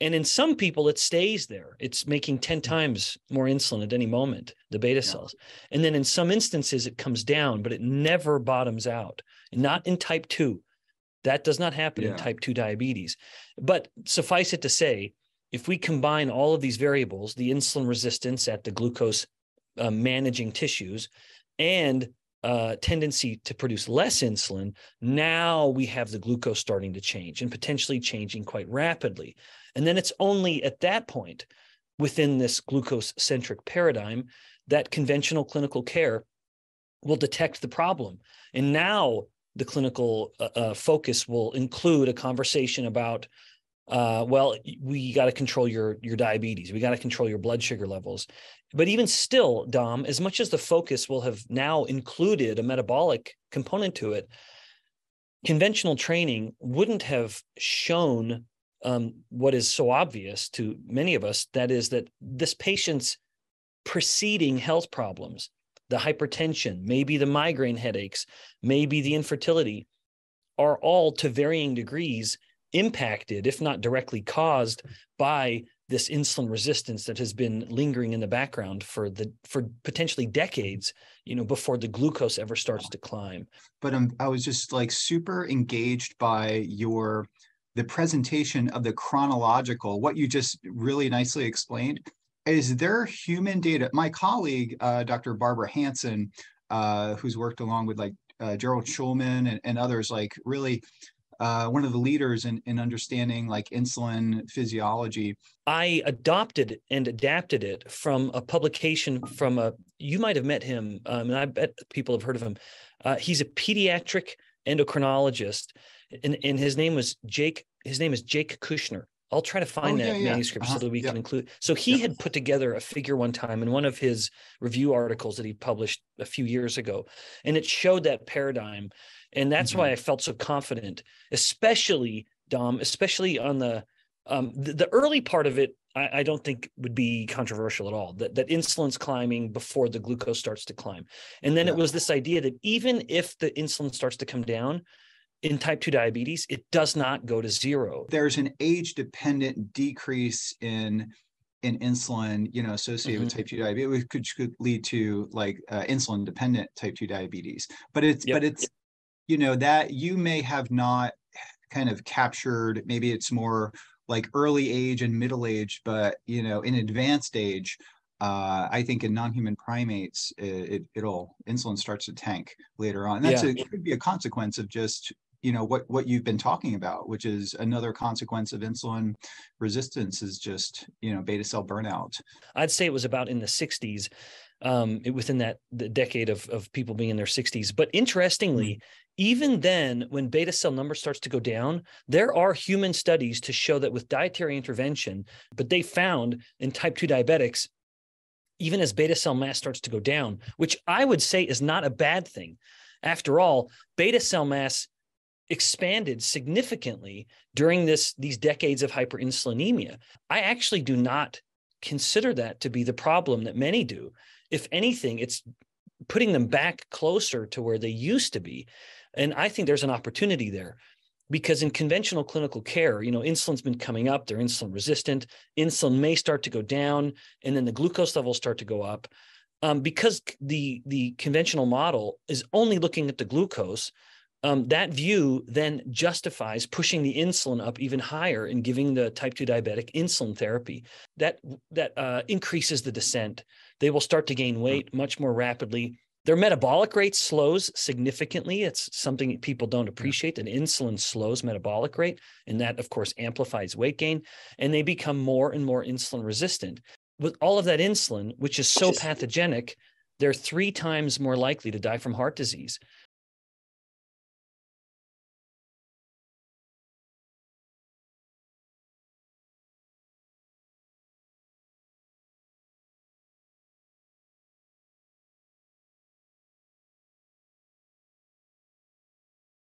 And in some people, it stays there. It's making 10 times more insulin at any moment, the beta cells. And then in some instances, it comes down, but it never bottoms out. Not in type 2. That does not happen yeah. in type 2 diabetes. But suffice it to say, if we combine all of these variables, the insulin resistance at the glucose uh, managing tissues and uh, tendency to produce less insulin, now we have the glucose starting to change and potentially changing quite rapidly. And then it's only at that point within this glucose centric paradigm that conventional clinical care will detect the problem. And now the clinical uh, uh focus will include a conversation about uh, well, we got to control your your diabetes. We got to control your blood sugar levels. But even still, Dom, as much as the focus will have now included a metabolic component to it, conventional training wouldn't have shown um, what is so obvious to many of us. That is that this patient's preceding health problems, the hypertension, maybe the migraine headaches, maybe the infertility, are all to varying degrees impacted, if not directly caused, by this insulin resistance that has been lingering in the background for the for potentially decades you know before the glucose ever starts to climb. But um, i was just like super engaged by your the presentation of the chronological what you just really nicely explained. Is there human data? My colleague uh, dr barbara hansen uh, who's worked along with like uh, gerald shulman and, and others like really uh, one of the leaders in, in understanding like insulin physiology. I adopted and adapted it from a publication from a, you might have met him, um, and I bet people have heard of him. Uh, he's a pediatric endocrinologist, and, and his name was Jake, his name is Jake Kushner. I'll try to find oh, that yeah, manuscript uh-huh. so that we can include. So he had put together a figure one time in one of his review articles that he published a few years ago, and it showed that paradigm and that's mm-hmm. why I felt so confident, especially Dom, especially on the um, the, the, early part of it. I, I, don't think would be controversial at all. That that insulin's climbing before the glucose starts to climb, and then yeah. it was this idea that even if the insulin starts to come down, in type 2 diabetes, it does not go to zero. There's an age dependent decrease in in insulin, you know, associated mm-hmm. with type 2 diabetes, which could, could lead to like uh, insulin dependent type 2 diabetes. But it's yep. but it's you know that you may have not kind of captured maybe it's more like early age and middle age but you know in advanced age uh, I think in non-human primates, it, it, will insulin starts to tank later on. And that's yeah. a, it could be a consequence of just you know what what you've been talking about, which is another consequence of insulin resistance is just you know beta cell burnout. I'd say it was about in the 60s um, within that the decade of, of people being in their 60s. But interestingly, mm-hmm. even then, when beta cell number starts to go down, there are human studies to show that with dietary intervention, but they found in type 2 diabetics, even as beta cell mass starts to go down, which I would say is not a bad thing. After all, beta cell mass expanded significantly during this these decades of hyperinsulinemia. I actually do not consider that to be the problem that many do if anything, it's putting them back closer to where they used to be. And I think there's an opportunity there because in conventional clinical care, you know, insulin's been coming up, they're insulin resistant, insulin may start to go down, and then the glucose levels start to go up. Um, because the the conventional model is only looking at the glucose, um, that view then justifies pushing the insulin up even higher and giving the type 2 diabetic insulin therapy. That that uh, increases the descent they will start to gain weight much more rapidly. Their metabolic rate slows significantly. It's something people don't appreciate. That insulin slows metabolic rate, and that, of course, amplifies weight gain. And they become more and more insulin resistant. With all of that insulin, which is so pathogenic, they're three times more likely to die from heart disease.